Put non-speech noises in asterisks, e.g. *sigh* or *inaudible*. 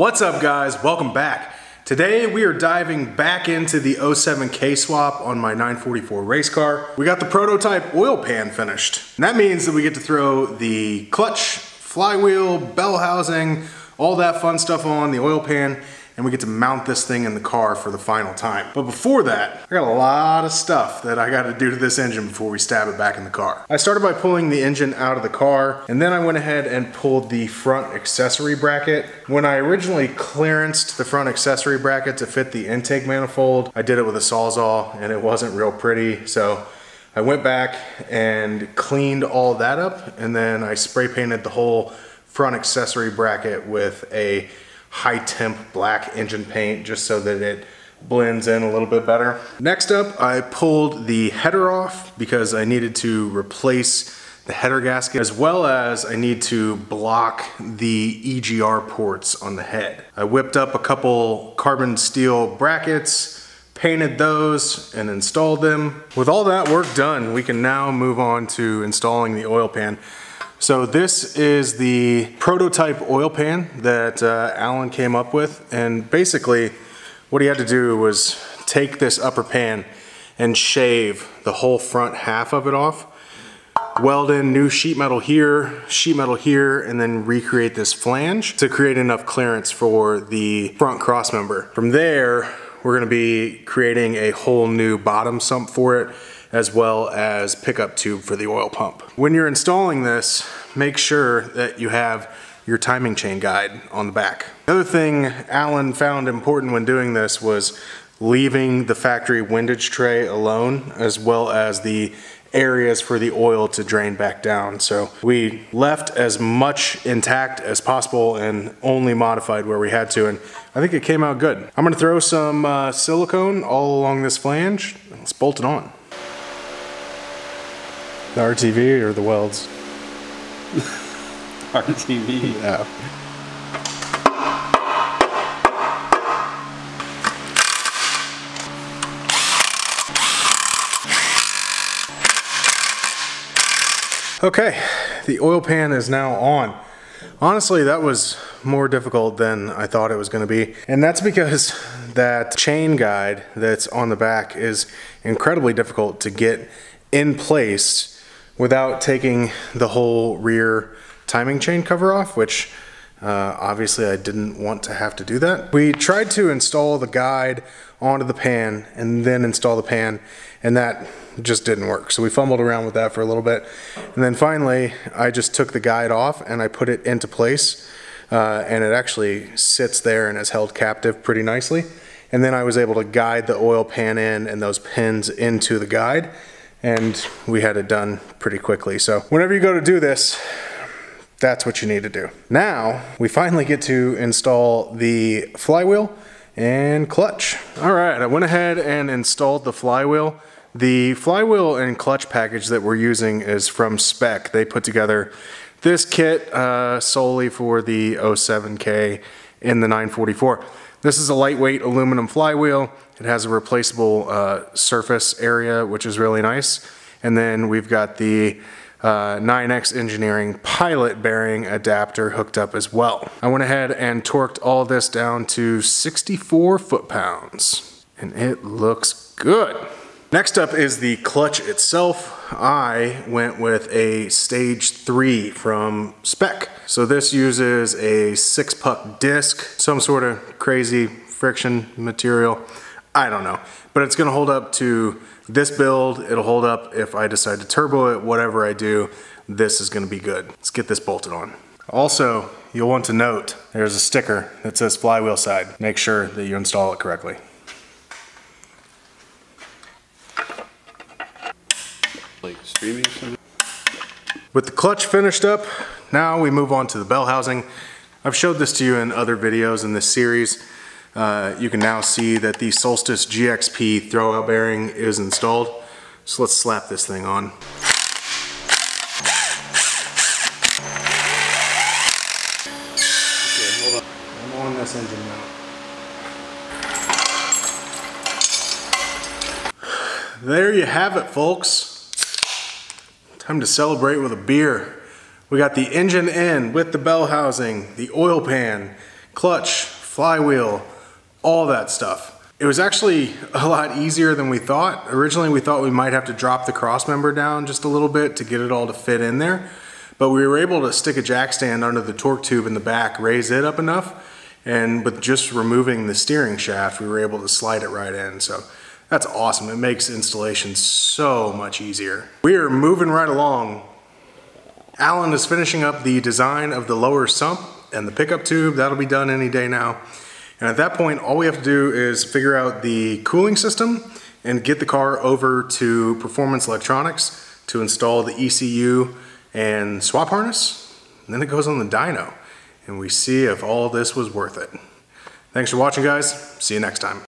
What's up guys, welcome back. Today we are diving back into the 07 K-swap on my 944 race car. We got the prototype oil pan finished. And that means that we get to throw the clutch, flywheel, bell housing, all that fun stuff on the oil pan and we get to mount this thing in the car for the final time. But before that, I got a lot of stuff that I got to do to this engine before we stab it back in the car. I started by pulling the engine out of the car, and then I went ahead and pulled the front accessory bracket. When I originally clearanced the front accessory bracket to fit the intake manifold, I did it with a Sawzall, and it wasn't real pretty, so I went back and cleaned all that up, and then I spray painted the whole front accessory bracket with a high temp black engine paint just so that it blends in a little bit better. Next up, I pulled the header off because I needed to replace the header gasket as well as I need to block the EGR ports on the head. I whipped up a couple carbon steel brackets, painted those and installed them. With all that work done, we can now move on to installing the oil pan. So this is the prototype oil pan that uh, Alan came up with and basically what he had to do was take this upper pan and shave the whole front half of it off weld in new sheet metal here, sheet metal here, and then recreate this flange to create enough clearance for the front cross member. From there, we're gonna be creating a whole new bottom sump for it as well as pickup tube for the oil pump. When you're installing this, make sure that you have your timing chain guide on the back. Another thing Alan found important when doing this was leaving the factory windage tray alone as well as the areas for the oil to drain back down. So we left as much intact as possible and only modified where we had to and I think it came out good. I'm gonna throw some uh, silicone all along this flange. Let's bolt it on. The RTV or the welds? *laughs* RTV. Yeah. Okay, the oil pan is now on. Honestly, that was more difficult than I thought it was going to be. And that's because that chain guide that's on the back is incredibly difficult to get in place without taking the whole rear timing chain cover off, which uh, obviously I didn't want to have to do that. We tried to install the guide onto the pan and then install the pan and that just didn't work. So we fumbled around with that for a little bit. And then finally, I just took the guide off and I put it into place uh, and it actually sits there and is held captive pretty nicely. And then I was able to guide the oil pan in and those pins into the guide and we had it done pretty quickly. So whenever you go to do this, that's what you need to do. Now, we finally get to install the flywheel and clutch. All right, I went ahead and installed the flywheel. The flywheel and clutch package that we're using is from Spec. They put together this kit uh, solely for the 07K in the 944. This is a lightweight aluminum flywheel. It has a replaceable uh, surface area, which is really nice. And then we've got the uh, 9X Engineering pilot bearing adapter hooked up as well. I went ahead and torqued all this down to 64 foot-pounds. And it looks good. Next up is the clutch itself. I went with a stage three from Spec. So this uses a six puck disc, some sort of crazy friction material. I don't know, but it's gonna hold up to this build. It'll hold up if I decide to turbo it, whatever I do, this is gonna be good. Let's get this bolted on. Also, you'll want to note, there's a sticker that says flywheel side. Make sure that you install it correctly. With the clutch finished up, now we move on to the bell housing. I've showed this to you in other videos in this series. Uh, you can now see that the Solstice GXP throwout bearing is installed. So let's slap this thing on. There you have it, folks. Time to celebrate with a beer. We got the engine in with the bell housing, the oil pan, clutch, flywheel, all that stuff. It was actually a lot easier than we thought. Originally we thought we might have to drop the cross member down just a little bit to get it all to fit in there. But we were able to stick a jack stand under the torque tube in the back, raise it up enough, and with just removing the steering shaft, we were able to slide it right in. So that's awesome. It makes installation so much easier. We are moving right along. Alan is finishing up the design of the lower sump and the pickup tube. That'll be done any day now. And at that point, all we have to do is figure out the cooling system and get the car over to Performance Electronics to install the ECU and swap harness. And then it goes on the dyno and we see if all this was worth it. Thanks for watching guys. See you next time.